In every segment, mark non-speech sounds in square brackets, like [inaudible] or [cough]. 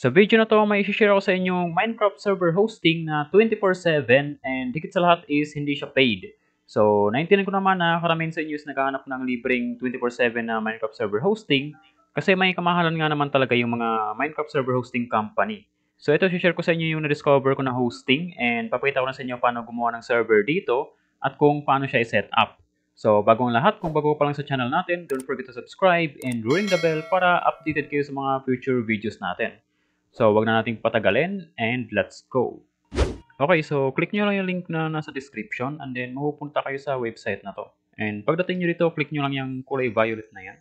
Sa video na to, may share ako sa inyong Minecraft server hosting na 24-7 and higit sa lahat is hindi siya paid. So, naintindihan ko naman na karamihan sa inyo is naghahanap ng libreng 24-7 na Minecraft server hosting kasi may kamahalan nga naman talaga yung mga Minecraft server hosting company. So, ito share ko sa inyo yung na-discover ko na hosting and papakita ko na sa inyo paano gumawa ng server dito at kung paano siya i-set up. So, bagong lahat, kung bago pa lang sa channel natin, don't forget to subscribe and ring the bell para updated kayo sa mga future videos natin. So, wag na nating patagalin and let's go. Okay, so click nyo lang yung link na nasa description and then mapupunta kayo sa website na to. And pagdating nyo dito, click nyo lang yung kulay violet na yan.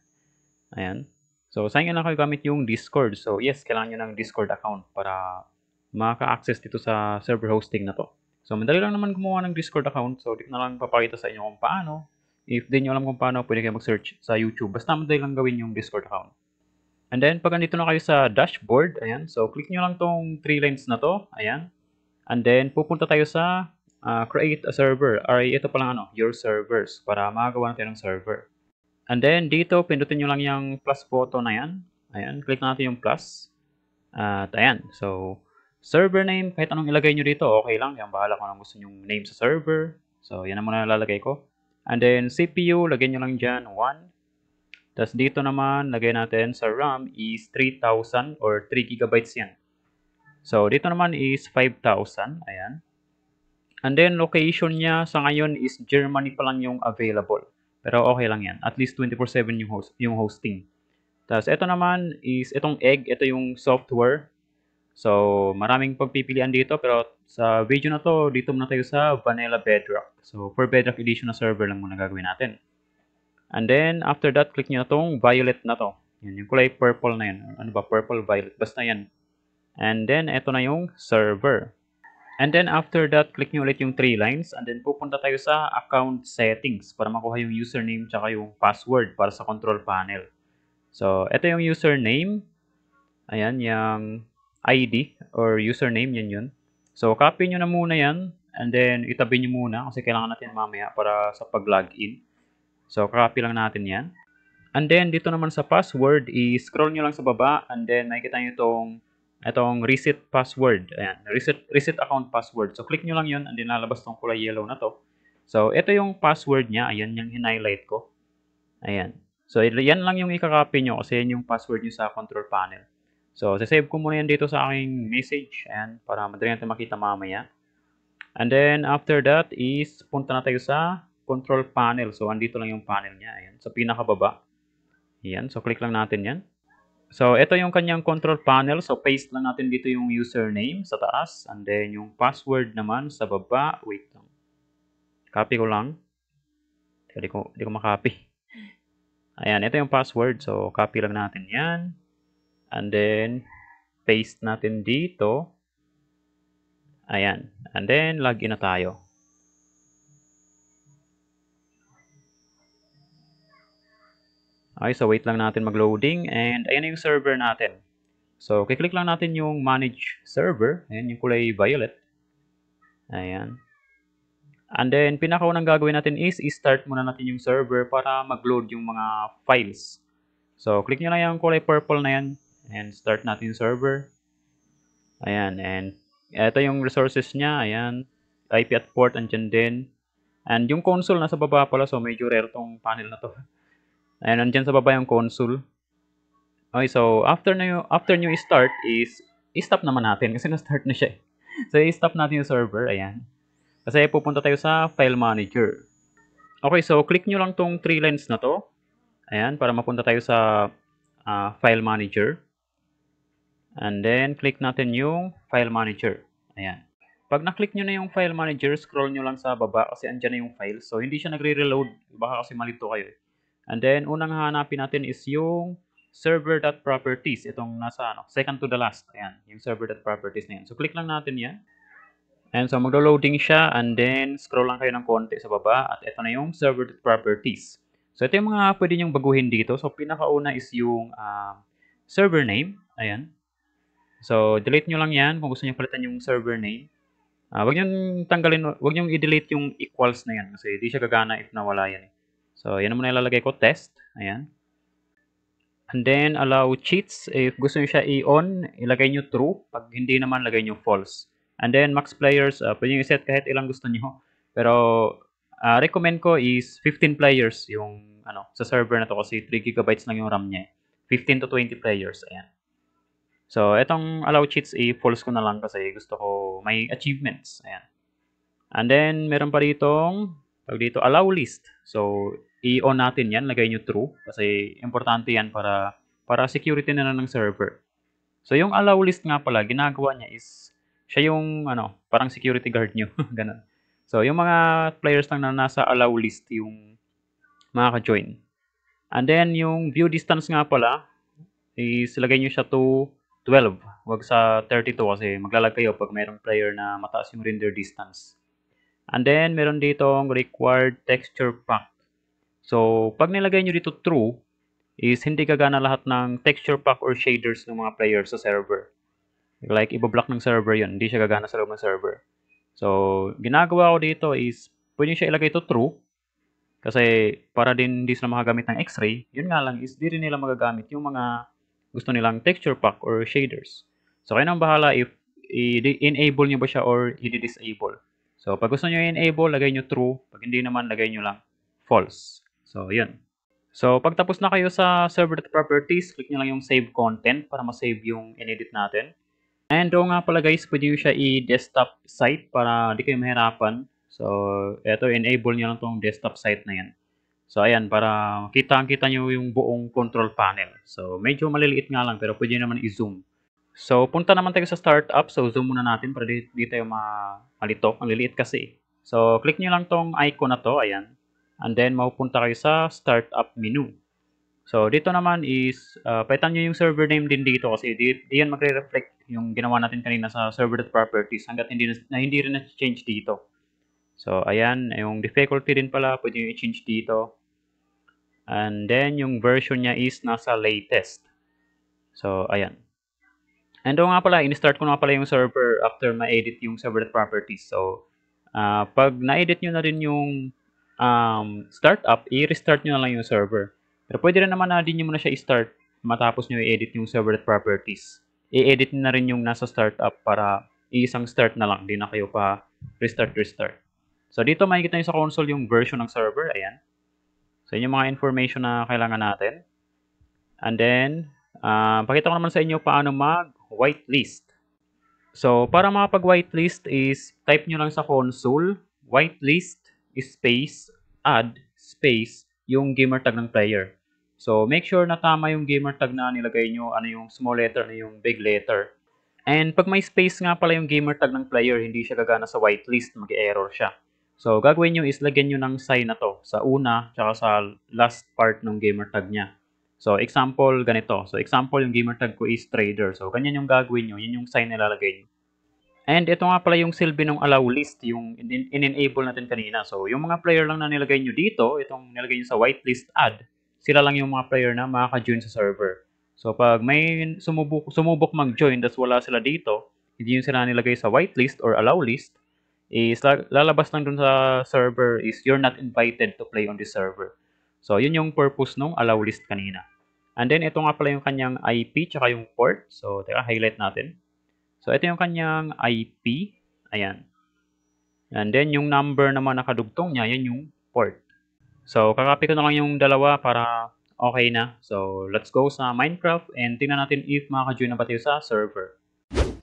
Ayan. So, saan nyo lang kayo gamit yung Discord. So, yes, kailangan nyo ng Discord account para maka-access dito sa server hosting na to. So, madali lang naman gumawa ng Discord account. So, dito na lang papakita sa inyo kung paano. If di nyo alam kung paano, pwede kayo mag-search sa YouTube. Basta madali lang gawin yung Discord account. And then, pag andito na kayo sa dashboard, ayan, so click nyo lang tong three lines na to, ayan. And then, pupunta tayo sa uh, create a server. Ay, ito pa lang ano, your servers, para makagawa natin ng server. And then, dito, pindutin nyo lang yung plus button na yan. Ayan, click natin yung plus. At ayan, so, server name, kahit anong ilagay nyo dito, okay lang. Yan, bahala kung anong gusto nyo name sa server. So, yan ang muna nalalagay ko. And then, CPU, lagyan nyo lang dyan, 1. Tapos dito naman, lagay natin sa RAM is 3,000 or 3 gigabytes yan. So, dito naman is 5,000. Ayan. And then, location niya sa ngayon is Germany pa lang yung available. Pero okay lang yan. At least 24-7 yung, host, yung hosting. Tapos, ito naman is, itong egg, ito yung software. So, maraming pagpipilian dito. Pero sa video na to, dito muna tayo sa Vanilla Bedrock. So, for Bedrock Edition na server lang muna gagawin natin. And then, after that, click nyo na tong violet na to. Yan, yung kulay purple na yan. Ano ba? Purple, violet. Basta yan. And then, ito na yung server. And then, after that, click nyo ulit yung three lines. And then, pupunta tayo sa account settings para makuha yung username tsaka yung password para sa control panel. So, ito yung username. Ayan, yung ID or username, yan yun. So, copy nyo na muna yan. And then, itabi nyo muna kasi kailangan natin mamaya para sa pag-login. So, copy lang natin yan. And then, dito naman sa password, i-scroll nyo lang sa baba and then makikita nyo itong, itong reset password. Ayan, reset, reset account password. So, click nyo lang yun and then lalabas itong kulay yellow na to. So, ito yung password niya. Ayan, yung highlight ko. Ayan. So, yan lang yung ikakopy nyo kasi yan yung password nyo sa control panel. So, sasave ko muna yan dito sa aking message. Ayan, para madali natin makita mamaya. And then, after that is, punta na tayo sa control panel. So, andito lang yung panel niya. Ayan. Sa pinakababa. Ayan. So, click lang natin yan. So, ito yung kanyang control panel. So, paste lang natin dito yung username sa taas. And then, yung password naman sa baba. Wait lang. Copy ko lang. Hindi ko, hindi ko makopy. Ayan. Ito yung password. So, copy lang natin yan. And then, paste natin dito. Ayan. And then, login na tayo. Okay, so wait lang natin mag-loading and ayan na yung server natin. So, kiklik lang natin yung manage server. Ayan yung kulay violet. Ayan. And then, pinakaunang gagawin natin is i-start muna natin yung server para mag-load yung mga files. So, click nyo lang yung kulay purple na yan and start natin server. Ayan, and ito yung resources niya. Ayan, IP at port andyan din. And yung console nasa baba pala, so medyo rare tong panel na to. [laughs] Ayan, nandyan sa baba yung console. Okay, so after na after nyo i-start is i-stop naman natin kasi [laughs] na-start na siya. Eh. So i-stop natin yung server, ayan. Kasi pupunta tayo sa file manager. Okay, so click nyo lang tong three lines na to. Ayan, para mapunta tayo sa uh, file manager. And then click natin yung file manager. Ayan. Pag na-click nyo na yung file manager, scroll nyo lang sa baba kasi andyan na yung file. So hindi siya nagre-reload. Baka kasi malito kayo eh. And then, unang hanapin natin is yung server.properties. Itong nasa ano, second to the last. Ayan, yung server.properties na yan. So, click lang natin yan. And so, maglo-loading siya and then scroll lang kayo ng konti sa baba at ito na yung server.properties. So, ito yung mga pwede nyong baguhin dito. So, pinakauna is yung uh, server name. Ayan. So, delete nyo lang yan kung gusto nyo palitan yung server name. Uh, wag nyo tanggalin, wag nyo i-delete yung equals na yan kasi di siya gagana if nawala yan. Eh. So, yan muna ilalagay ko, test. Ayan. And then, allow cheats. If gusto nyo siya i-on, ilagay nyo true. Pag hindi naman, lagay nyo false. And then, max players, uh, pwede nyo i-set kahit ilang gusto nyo. Pero, uh, recommend ko is 15 players yung ano sa server na to kasi 3 gigabytes lang yung RAM niya. 15 to 20 players. Ayan. So, itong allow cheats, i-false ko na lang kasi gusto ko may achievements. Ayan. And then, meron pa ditong, pag dito, allow list. So, i-on natin yan, lagay nyo true. Kasi, importante yan para, para security na ng server. So, yung allow list nga pala, ginagawa niya is, siya yung, ano, parang security guard nyo. [laughs] Ganun. So, yung mga players lang na nasa allow list, yung makaka-join. And then, yung view distance nga pala, is lagay nyo siya to 12. Huwag sa 32 kasi maglalag kayo pag mayroong player na mataas yung render distance. And then, meron dito required texture pack. So, pag nilagay nyo dito true, is hindi gagana lahat ng texture pack or shaders ng mga players sa server. Like, ibablock ng server yun. Hindi siya gagana sa loob ng server. So, ginagawa ko dito is, pwede siya ilagay ito true. Kasi, para din hindi sila makagamit ng x-ray, yun nga lang is, di rin nila magagamit yung mga gusto nilang texture pack or shaders. So, kayo nang bahala if i-enable nyo ba siya or i-disable. So, pag gusto nyo i-enable, lagay nyo true. Pag hindi naman, lagay nyo lang false. So, yun. So, pag tapos na kayo sa server properties, click nyo lang yung save content para ma-save yung in-edit natin. And doon nga pala guys, pwede nyo siya i-desktop site para di kayo mahirapan. So, eto, enable nyo lang tong desktop site na yan. So, ayan, para kita-kita nyo yung buong control panel. So, medyo maliliit nga lang, pero pwede naman i-zoom. So, punta naman tayo sa startup. So, zoom muna natin para di, di tayo ma malito. Ang liliit kasi. So, click nyo lang tong icon na to. Ayan. And then, mapupunta kayo sa startup menu. So, dito naman is, uh, palitan nyo yung server name din dito kasi di, di yan magre-reflect yung ginawa natin kanina sa server.properties hanggat hindi na, na hindi rin na-change dito. So, ayan, yung difficulty din pala, pwede nyo i-change dito. And then, yung version niya is nasa latest. So, ayan. And doon nga pala, in-start ko nga pala yung server after ma-edit yung server properties. So, uh, pag na-edit nyo na rin yung um, startup, i-restart nyo na lang yung server. Pero pwede rin naman na din nyo muna siya i-start matapos nyo i-edit yung server properties. I-edit na rin yung nasa startup para isang start na lang. Hindi na kayo pa restart, restart. So, dito makikita nyo sa console yung version ng server. Ayan. So, yun yung mga information na kailangan natin. And then, uh, pakita ko naman sa inyo paano mag-whitelist. So, para makapag-whitelist is type nyo lang sa console, whitelist space, add, space, yung gamer tag ng player. So, make sure na tama yung gamer tag na nilagay nyo, ano yung small letter, ano yung big letter. And pag may space nga pala yung gamer tag ng player, hindi siya gagana sa whitelist, mag-error siya. So, gagawin nyo is lagyan nyo ng sign na to sa una tsaka sa last part ng gamer tag niya. So, example, ganito. So, example, yung gamer tag ko is trader. So, ganyan yung gagawin nyo. Yun yung sign na lalagay nyo. And ito nga pala yung silbi ng allow list, yung in-enable natin kanina. So, yung mga player lang na nilagay nyo dito, itong nilagay nyo sa whitelist add, sila lang yung mga player na makaka-join sa server. So, pag may sumubok, sumubok mag-join, tas wala sila dito, hindi yung sila nilagay sa whitelist or allow list, is lalabas lang dun sa server is you're not invited to play on this server. So, yun yung purpose nung allow list kanina. And then, ito nga pala yung kanyang IP tsaka yung port. So, teka, highlight natin. So, ito yung kanyang IP. Ayan. And then, yung number naman nakadugtong niya, yan yung port. So, kakopy ko na lang yung dalawa para okay na. So, let's go sa Minecraft and tingnan natin if makaka-join na ba tayo sa server.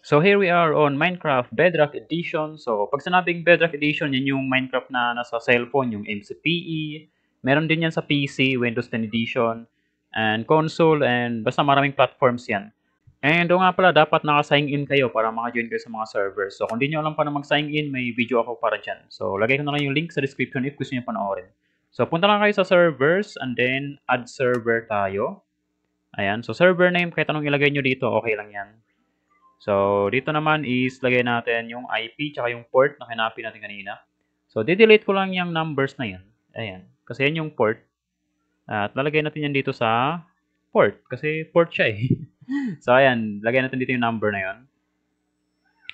So here we are on Minecraft Bedrock Edition. So pag sinabing Bedrock Edition, yan yung Minecraft na nasa cellphone, yung MCPE. Meron din yan sa PC, Windows 10 Edition, and console, and basta maraming platforms yan. And o nga pala, dapat naka-sign in kayo para maka-join kayo sa mga servers. So kung di nyo alam paano mag-sign in, may video ako para dyan. So lagay ko na lang yung link sa description if gusto nyo panoorin. So punta lang kayo sa servers, and then add server tayo. Ayan, so server name, kahit anong ilagay nyo dito, okay lang yan. So, dito naman is lagay natin yung IP tsaka yung port na hinapin natin kanina. So, didelete ko lang yung numbers na yan. Ayan. Kasi yan yung port. At lalagay natin yan dito sa port. Kasi port siya eh. [laughs] [laughs] so, ayan. Lagay natin dito yung number na yon.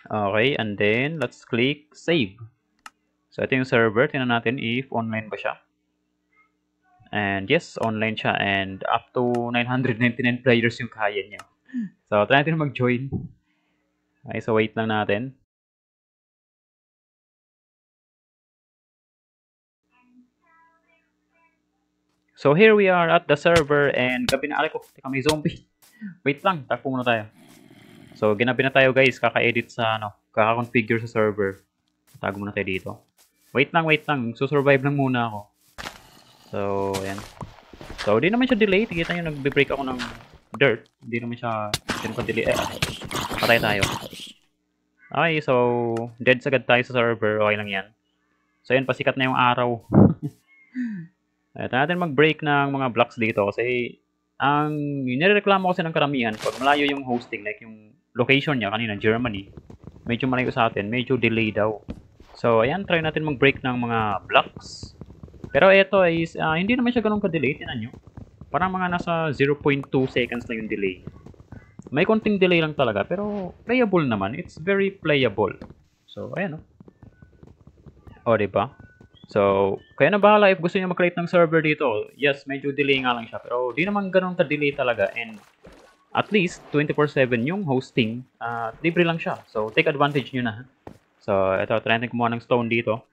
Okay. And then, let's click save. So, ito yung server. Tingnan natin if online ba siya. And yes, online siya and up to 999 [laughs] players yung kaya niya. So, try natin mag-join. Okay, so wait lang natin. So here we are at the server and gabi na ko, teka may zombie. Wait lang, takpo muna tayo. So ginabi na tayo guys, kaka-edit sa ano, kaka-configure sa server. Tago muna tayo dito. Wait lang, wait lang, susurvive lang muna ako. So, ayan. So, di naman siya delay. Tigita nyo, nagbe-break ako ng dirt. Hindi naman siya, hindi naman delay. Eh, patay tayo. Okay, so, dead sagad tayo sa server. Okay lang yan. So, ayan, pasikat na yung araw. [laughs] Ito natin mag-break ng mga blocks dito kasi ang nirereklamo kasi ng karamihan pag malayo yung hosting like yung location niya kanina Germany medyo malayo sa atin medyo delay daw. So ayan try natin mag-break ng mga blocks. Pero ito is uh, hindi naman siya ganun ka-delay tinan nyo. Parang mga nasa 0.2 seconds lang yung delay. May konting delay lang talaga pero playable naman. It's very playable. So ayan o oh. o diba So, kaya na bahala if gusto niyo mag-create ng server dito. Yes, medyo delay nga lang siya. Pero di naman ganun ka-delay talaga. And at least 24-7 yung hosting. Uh, libre lang siya. So, take advantage nyo na. So, ito, try natin kumuha ng stone dito.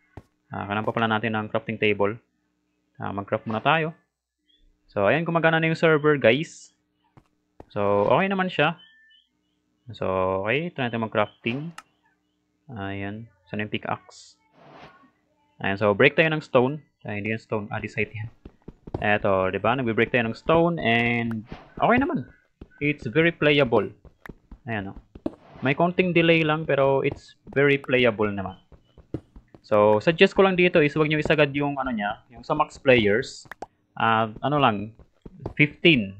Uh, kailangan pa pala natin ng crafting table. Uh, mag-craft muna tayo. So, ayan, gumagana na yung server, guys. So, okay naman siya. So, okay, try natin mag-crafting. Ayan, saan yung pickaxe? Ayan, so break tayo ng stone. Ay, hindi yung stone, andesite yan. Eto, di ba? Nagbe-break tayo ng stone and okay naman. It's very playable. Ayan, o. Oh. May konting delay lang pero it's very playable naman. So, suggest ko lang dito is huwag nyo isagad yung ano niya, yung sa max players. Uh, ano lang, 15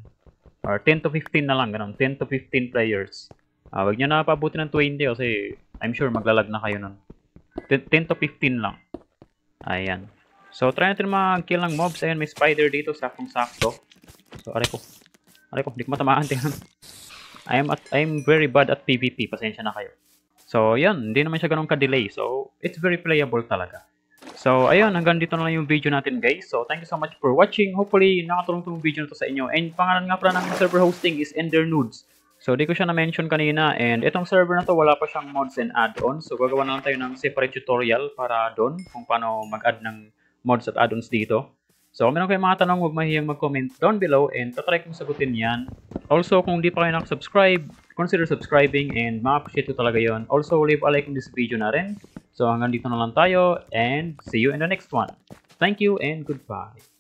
or 10 to 15 na lang, ganun. 10 to 15 players. Uh, huwag nyo na pabuti ng 20 kasi I'm sure maglalag na kayo nun. 10, 10 to 15 lang. Ayan. So, try natin mag-kill ng mobs. Ayan, may spider dito. Saktong-sakto. So, aray ko. Aray ko, hindi ko matamaan. Tingnan. I'm, at, I'm very bad at PvP. Pasensya na kayo. So, yun. Hindi naman siya ganun ka-delay. So, it's very playable talaga. So, ayun. Hanggang dito na lang yung video natin, guys. So, thank you so much for watching. Hopefully, nakatulong itong video na to sa inyo. And pangalan nga pala ng server hosting is Ender Nudes. So, di ko siya na-mention kanina. And itong server na to, wala pa siyang mods and add-ons. So, gagawa na lang tayo ng separate tutorial para doon kung paano mag-add ng mods at add-ons dito. So, kung meron kayong mga tanong, huwag mahiyang mag-comment down below and tatry kong sagutin yan. Also, kung di pa kayo nakasubscribe, consider subscribing and ma-appreciate ko talaga yon. Also, leave a like in this video na rin. So, hanggang dito na lang tayo and see you in the next one. Thank you and goodbye.